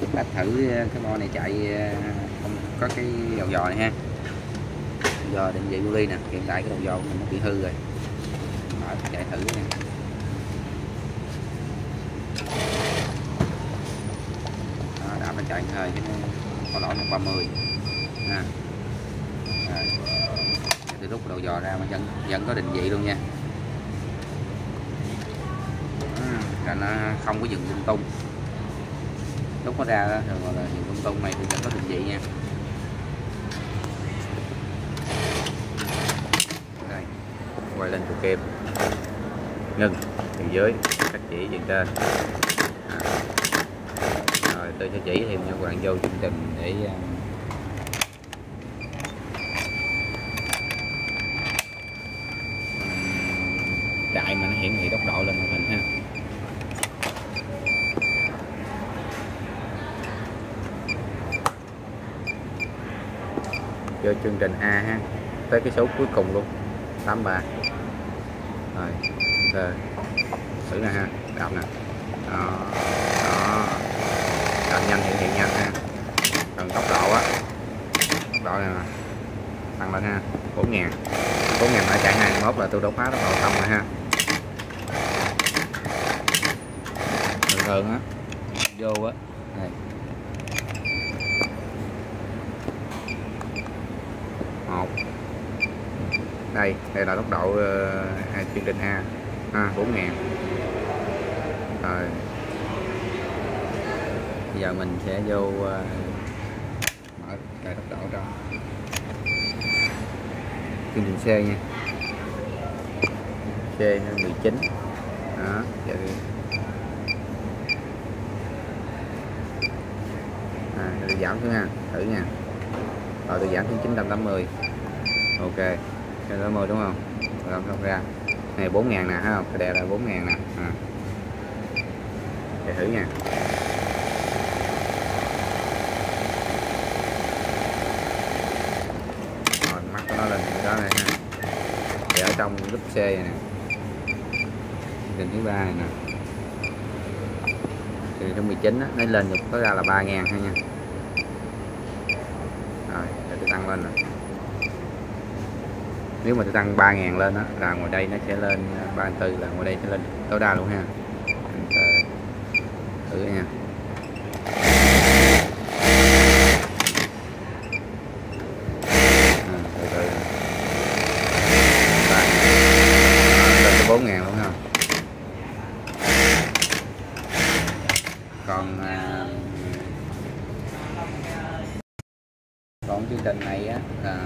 test thử ờ, cái bo này chạy ờ, không có cái đầu dò này ha. Dò định vị ly nè hiện tại cái đầu dò của mình nó bị hư rồi. Mở chạy thử nè. Đó, đã nó chạy hơi cái có lỗi 130 ha. Rồi. Tôi rút đầu dò ra mà vẫn vẫn có định vị luôn nha. Là nó không có dừng lung tung lúc nó ra đó, rồi là thì con tôm này thì sẽ có định vị nha. Đây quay lên cục kem. Ngưng từ dưới cắt chỉ dừng trên. À. rồi tôi sẽ chỉ thêm cho các bạn vô chương trình để à, chạy mà nó hiển thị tốc độ lên màn hình. Cho vô chương trình A ha. Tới cái số cuối cùng luôn. 83 rồi rồi thử nè ha. Đọc nè. Đó đó. Đọc nhanh, hiện hiện nhanh ha. Cần tốc độ á. Tốc độ này nè. Tăng lên ha. 4 ngàn. 4 ngàn đã chạy 21 là tôi đột phá tốc độ xong rồi ha. Thường thường á. Vô á. Này 1 đây đây là tốc độ uh, chương trình A. À, 4 ngàn. Rồi. Bây giờ mình sẽ vô uh, mở cài tốc độ cho. Chương trình C nha. C nó 19 đó giờ đi. À, giảm xuống nha thử nha rồi tôi giảm xuống 980 ok 980 đúng không? Rồi không ra. Này 4 ngàn nè ha không? Cái đè là 4 ngàn nè. À. để thử nha. Rồi mắt của nó lên đó này ha. Để ở trong lúc xe này nè. Trình thứ ba này nè. Thì trong 19 á, nó lên được có ra là 3 ngàn ha nha tăng lên rồi nếu mà tôi tăng 3.000 lên đó là ngoài đây nó sẽ lên à, 34 là ngoài đây sẽ lên tối đa luôn ha. Thử nha À, từ từ. Ba. Đó, lên tới 4 ngàn luôn ha còn à, trong chương trình này á là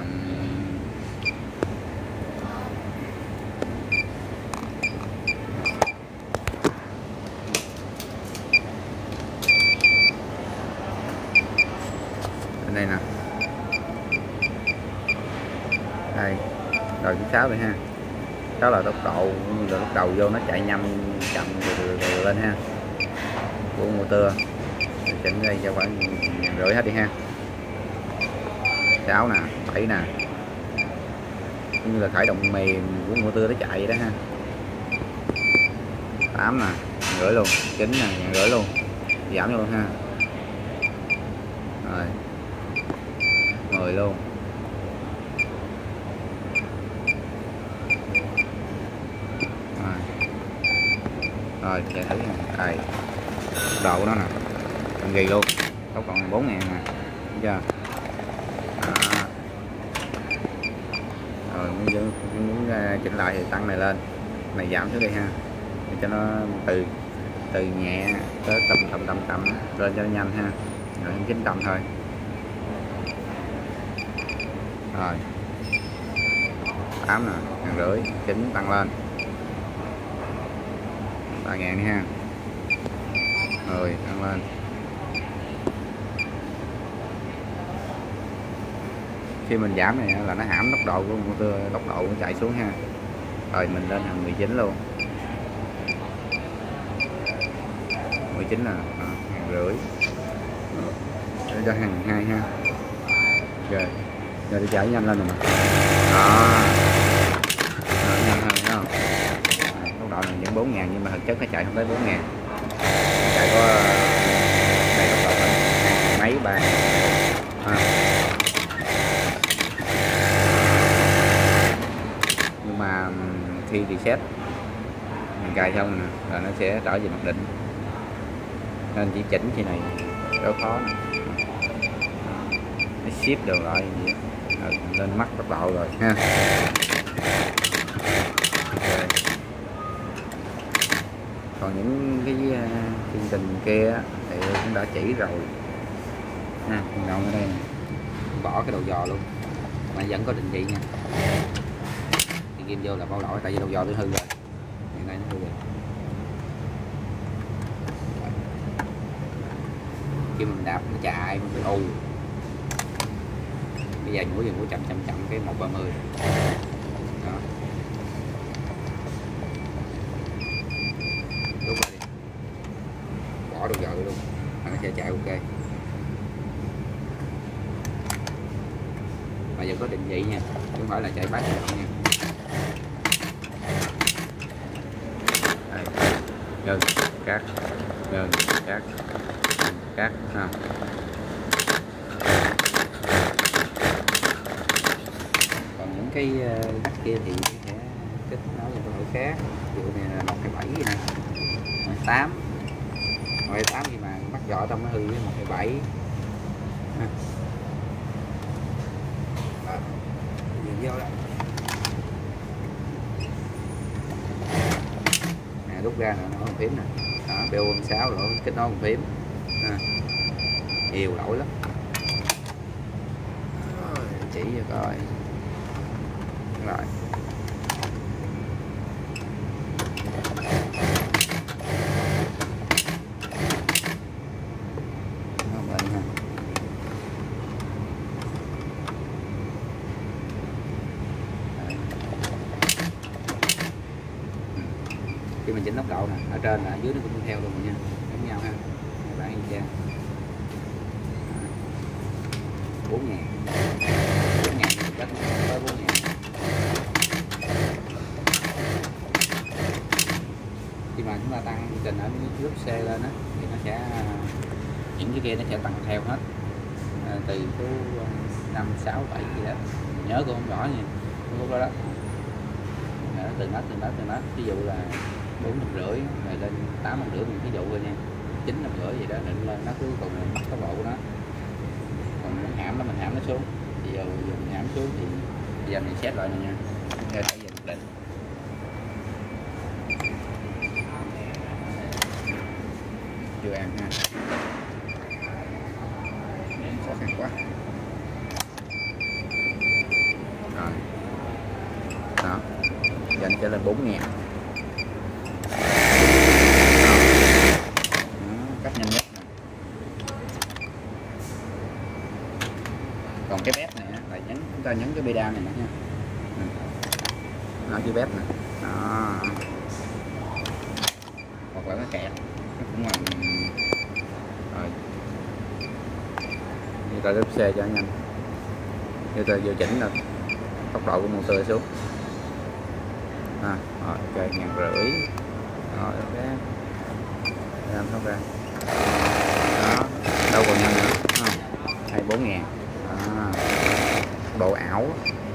bên đây nè. Đây rồi thứ sáu rồi ha. Đó là tốc độ là lúc đầu vô nó chạy nhanh chậm từ từ, từ lên ha. Của motor. Chỉnh đây cho khoảng rưỡi hết đi ha. 6 nè 7 nè. Cũng như là khởi động mềm của motor nó chạy vậy đó ha. 8 nè ngàn rưỡi luôn 9 nè ngàn rưỡi luôn. Giảm luôn ha. Rồi. 10 luôn. Rồi. Rồi chạy thử nè. Đây. Độ của nó nè. Ghi luôn. Tốc còn 4 ngàn nè. Chưa đó muốn, muốn chỉnh lại thì tăng này lên. Này giảm xuống đi ha. Để cho nó từ từ nhẹ tới tầm tầm tầm tầm lên cho nó nhanh ha. Rồi chín trăm thôi. Rồi. Tám nè ngàn rưỡi chín tăng lên. Ba ngàn đi ha. Rồi tăng lên. Khi mình giảm này là nó hãm tốc độ của motor tốc độ nó chạy xuống ha. Rồi mình lên hàng 19 luôn. 19 là à, ngàn rưỡi. Để cho hàng hai ha. Rồi giờ tôi chạy nhanh lên rồi mà. Đó. Rồi, nhanh hơn thấy không? Tốc độ là những 4 ngàn nhưng mà thực chất nó chạy không tới 4 ngàn. Chạy có đầy tốc độ khi reset. Mình cài xong nè, là nó sẽ trở về mặc định. Nên chỉ chỉnh cái này rất khó nè. Nó ship đồ lại gì đó. Ờ, lên mắt bắt đầu rồi, ha. Okay. còn những cái ờ, chương trình kia thì cũng đã chỉ rồi. Ha, còn ở đây bỏ cái đầu dò luôn, mà vẫn có định vị nha thì ghim vô là bao lỗi, tại vì đầu dò tôi hư rồi. Hiện nay nó hư rồi. Khi mình đạp nó chạy mình phải u. Bây giờ mũi giờ mũi chậm chậm chậm, cái một ba mươi đúng rồi. Đi bỏ đầu dò luôn. Nó sẽ chạy ok. Mà giờ có định vị nha, chứ không phải là chạy bắt nha Đây ngừng cắt ngừng cắt cắt ha. Còn những cái ờ, cắt kia thì sẽ kết nối với lỗi khác. Ví dụ này là một cái bảy nè tám. Một cái tám gì mà bắt giỏ trong nó hư với một cái bảy vô đó. Nè rút ra nữa nó phím nè. Đó bo 6 lỗ kết nối phím. À. nhiều lỗi lắm. Rồi, chỉ cho coi. Rồi bên ha khi mình chỉnh tốc độ nè. Ở trên là ở dưới nó cũng theo luôn nha. Giống nhau ha. Bạn nhìn ra bốn ngàn. Bốn ngàn thì đất tới bốn ngàn. Khi mà chúng ta tăng trình ở group C lên á thì nó sẽ những cái kia nó sẽ tăng theo hết. À, từ số ờ, năm sáu bảy gì đó. Nhớ cô không rõ nha. Lúc đó đó. À, từng nấc từng nấc từng nấc ví dụ là bốn năm rưỡi rồi lên tám năm rưỡi mình ví dụ rồi nha. Chín năm rưỡi gì đó định lên nó cuối cùng mình bắt tốc độ của nó. Còn muốn hãm nó mình hãm nó xuống. Thì giờ, dùng mình hãm xuống thì bây giờ mình xét lại này nha. Để thấy về định chưa ăn ha. Khó khăn quá. Rồi. Đó. Dành cho lên bốn ngàn cắt nhanh nhất này. còn cái bếp này là nhấn chúng ta nhấn cái bida này nữa nha. Nó cái bếp nè. Đó. Hoặc là nó kẹt nó cũng là rồi. Như ta đếp xe cho nhanh như ta điều chỉnh là tốc độ của motor xuống. À, rồi ok ngàn rưỡi rồi ok. Làm không ra đó. Đâu còn nhanh nữa. Hai bốn ngàn. Đó. độ ảo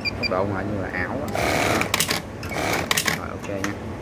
tốc độ mà như là ảo đó. rồi ok nha